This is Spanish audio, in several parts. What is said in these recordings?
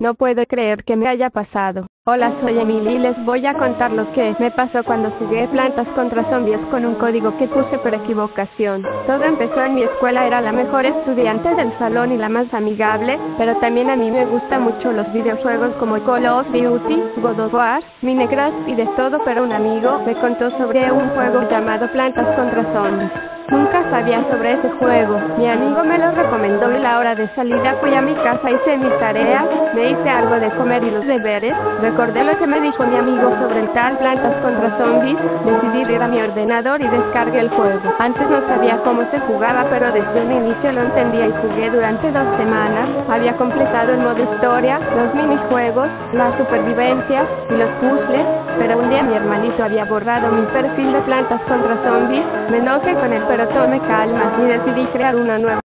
No puedo creer que me haya pasado. Hola, soy Emily y les voy a contar lo que me pasó cuando jugué Plantas contra Zombies con un código que puse por equivocación. Todo empezó en mi escuela, era la mejor estudiante del salón y la más amigable, pero también a mí me gustan mucho los videojuegos como Call of Duty, God of War, Minecraft y de todo, pero un amigo me contó sobre un juego llamado Plantas contra Zombies. Nunca sabía sobre ese juego. Mi amigo me lo recomendó y la hora de salida fui a mi casa, hice mis tareas, me hice algo de comer y los deberes. Recordé lo que me dijo mi amigo sobre el tal Plantas contra Zombies, decidí ir a mi ordenador y descargué el juego. Antes no sabía cómo se jugaba, pero desde un inicio lo entendía y jugué durante dos semanas. Había completado el modo historia, los minijuegos, las supervivencias y los puzzles, pero un día mi hermanito había borrado mi perfil de Plantas contra Zombies. Me enojé con él, pero tomé calma y decidí crear una nueva.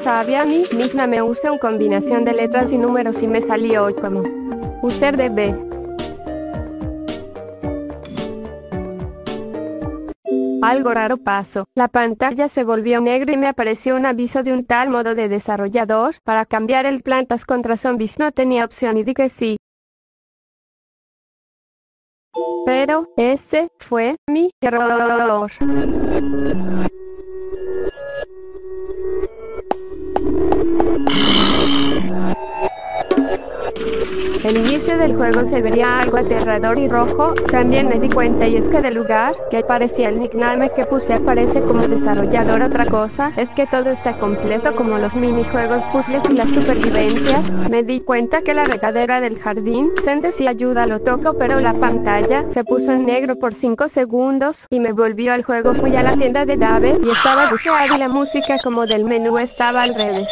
No sabía ni, Migna me usa una combinación de letras y números y me salió como user de B. Algo raro pasó. La pantalla se volvió negra y me apareció un aviso de un tal modo de desarrollador. Para cambiar el plantas contra zombies no tenía opción y dije sí. Pero ese fue mi error. El inicio del juego se vería algo aterrador y rojo, también me di cuenta y es que del lugar que aparecía el nickname que puse aparece como desarrollador otra cosa, es que todo está completo como los minijuegos, puzzles y las supervivencias. Me di cuenta que la regadera del jardín, Sende si ayuda lo toco pero la pantalla se puso en negro por 5 segundos y me volvió al juego. Fui a la tienda de Dave y estaba buqueada y la música como del menú estaba al revés.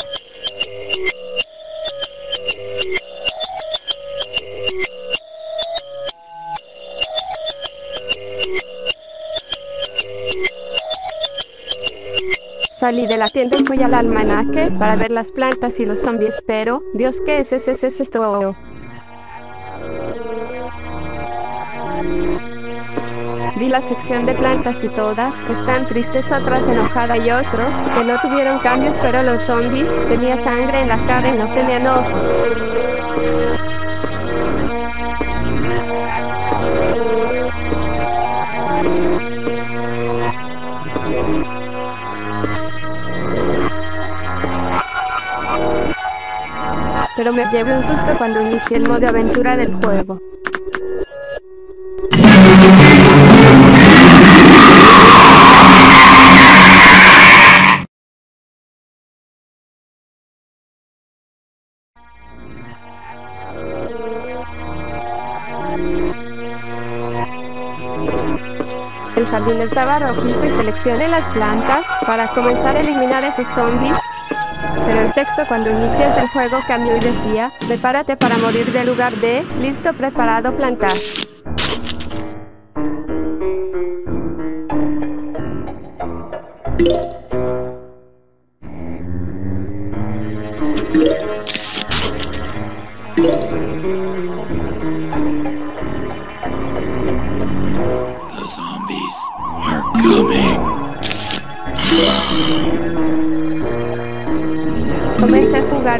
Salí de la tienda y fui al almanaque para ver las plantas y los zombies, pero, Dios, ¿qué es ese, ese, esto? Vi la sección de plantas y todas están tristes, otras enojadas y otros que no tuvieron cambios, pero los zombies tenían sangre en la cara y no tenían ojos. Pero me llevé un susto cuando inicié el modo aventura del juego. El jardín estaba rojizo y seleccioné las plantas para comenzar a eliminar esos zombies pero el texto cuando inicias el juego cambió y decía, prepárate para morir del lugar de, listo, preparado, plantar.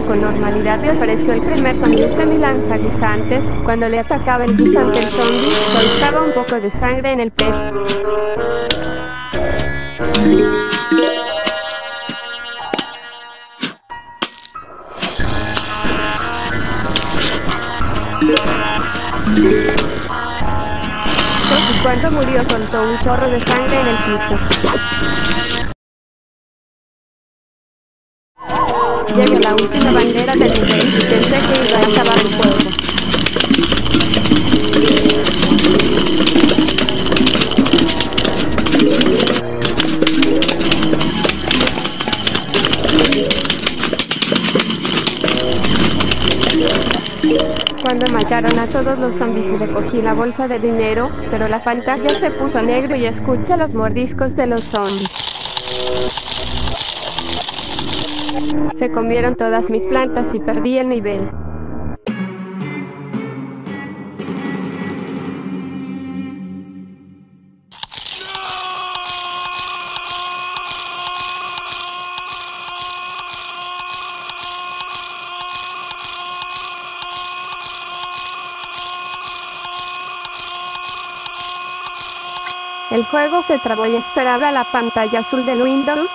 Con normalidad y apareció el primer zombie. Usé mi lanza guisantes. Cuando le atacaba el guisante al zombie, soltaba un poco de sangre en el pecho. Cuando murió soltó un chorro de sangre en el piso. Llegué a la última bandera del nivel pensé que iba a acabar el juego. Cuando mataron a todos los zombies recogí la bolsa de dinero, pero la pantalla se puso negro y escuché los mordiscos de los zombies. Se comieron todas mis plantas y perdí el nivel. El juego se trabó y esperaba la pantalla azul del Windows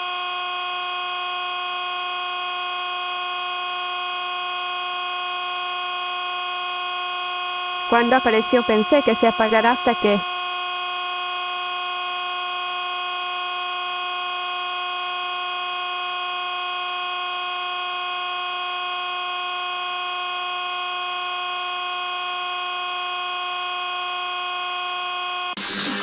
Cuando apareció pensé que se apagará hasta que...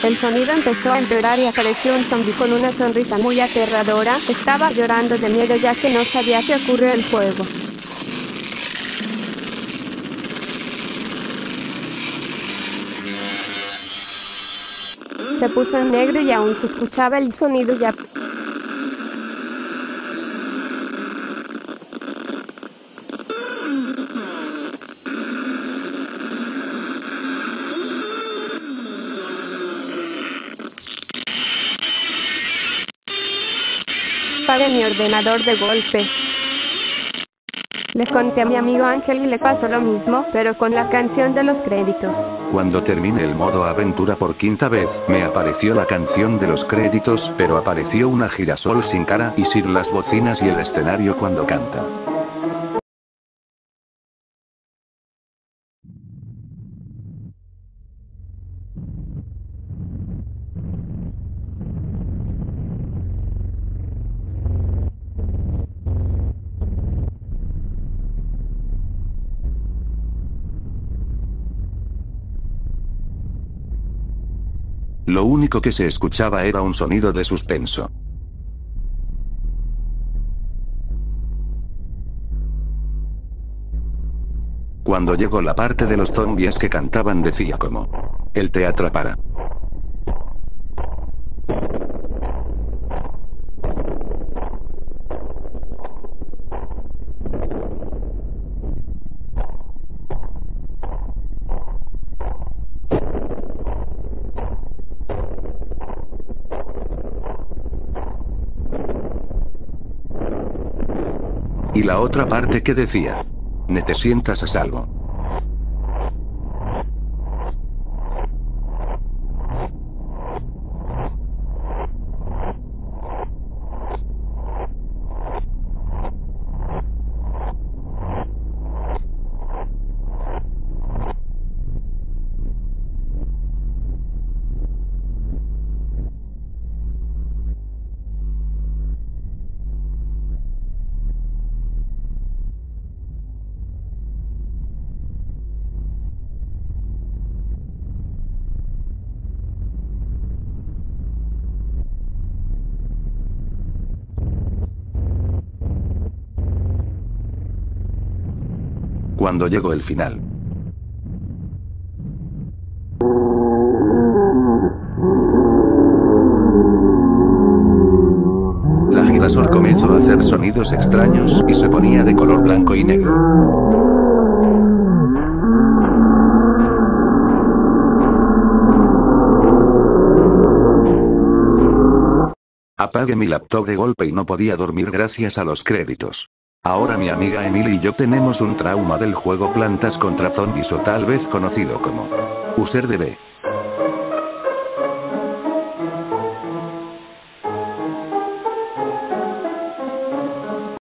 El sonido empezó a empeorar y apareció un zombie con una sonrisa muy aterradora. Estaba llorando de miedo ya que no sabía qué ocurrió el juego. Se puso en negro y aún se escuchaba el sonido ya. Apague mi ordenador de golpe. Le conté a mi amigo Ángel y le pasó lo mismo, pero con la canción de los créditos. Cuando terminé el modo aventura por quinta vez, me apareció la canción de los créditos, pero apareció una girasol sin cara y sin las bocinas y el escenario cuando canta. Lo único que se escuchaba era un sonido de suspenso. Cuando llegó la parte de los zombies que cantaban decía como, él te atrapará. Y la otra parte que decía, ne te sientas a salvo. Cuando llegó el final. La girasol comenzó a hacer sonidos extraños y se ponía de color blanco y negro. Apague mi laptop de golpe y no podía dormir gracias a los créditos. Ahora mi amiga Emily y yo tenemos un trauma del juego Plantas contra Zombies o tal vez conocido como User DB.